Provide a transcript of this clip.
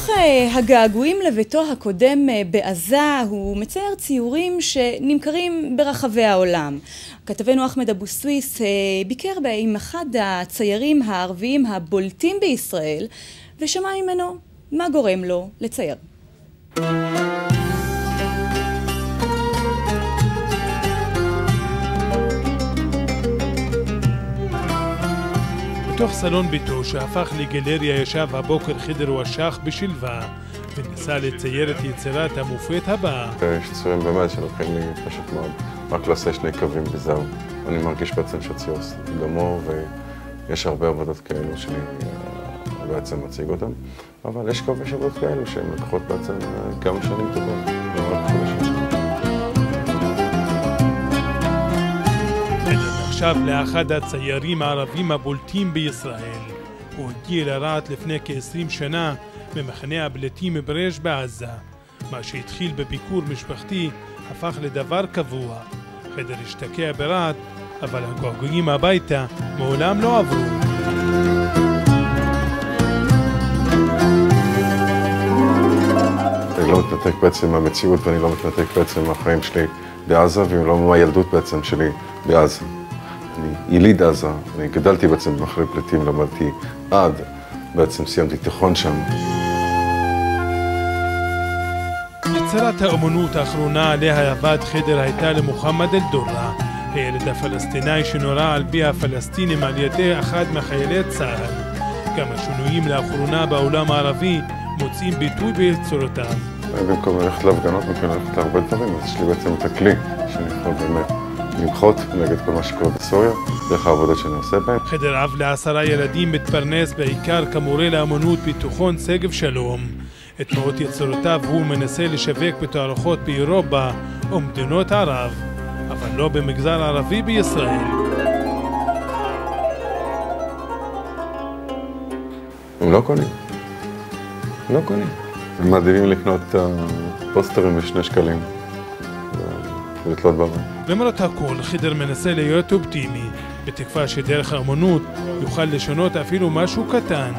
מתוך uh, הגעגועים לביתו הקודם uh, בעזה, הוא מצייר ציורים שנמכרים ברחבי העולם. כתבנו אחמד אבו סוויס uh, ביקר עם אחד הציירים הערביים הבולטים בישראל, ושמע ממנו מה גורם לו לצייר. בתוך סלון ביתו שהפך לגלריה ישב הבוקר חידר וושח בשלווה וניסה לצייר את יצירת המופת הבאה. יש ציורים באמת שלוקחים לי פשוט מאוד רק לעשה שני קווים וזהו. אני מרגיש בעצם שהציור גמור ויש הרבה עבודות כאלו שאני אה, בעצם מציג אותן, אבל יש כל מיני עבודות כאלו שהן לקחות בעצם אה, כמה שנים טובות, לא. נחשב לאחד הציירים הערבים הבולטים בישראל. הוא הגיע לרהט לפני כ-20 שנה במחנה הפליטים ברז' בעזה. מה שהתחיל בביקור משפחתי הפך לדבר קבוע. חדר השתקע ברהט, אבל הגעגועים הביתה מעולם לא עברו. אני לא מתנתק בעצם מהמציאות ואני לא מתנתק בעצם מהחיים שלי בעזה ולא מהילדות בעצם שלי בעזה. אני יליד עזה, אני גדלתי בעצם במחנה פליטים, למדתי עד, בעצם סיימתי תיכון שם. יצירת האומנות האחרונה עליה עבד חדר הייתה למוחמד אל-דורה, הילד הפלסטיני שנורה על פי הפלסטינים על ידי אחד מחיילי צה"ל. גם השינויים לאחרונה בעולם הערבי מוצאים ביטוי ביצירותיו. במקום ללכת להפגנות, במקום ללכת להרבה דברים, אז יש לי בעצם את הכלי שאני יכול באמת למחות נגד כל מה שקורה בסוריה, דרך העבודות שאני עושה בהן. חדר אב לעשרה ילדים מתפרנס בעיקר כמורה לאמנות בתיכון שגב שלום. את מאות יצירותיו הוא מנסה לשווק בתערוכות באירופה ומדינות ערב, אבל לא במגזר הערבי בישראל. הם לא קונים. לא קונים. הם מעדיפים לקנות את הפוסטרים בשני שקלים. ולתלות בבית. למרות הכל, חידר מנסה להיות אופטימי, בתקווה שדרך האמנות יוכל לשנות אפילו משהו קטן.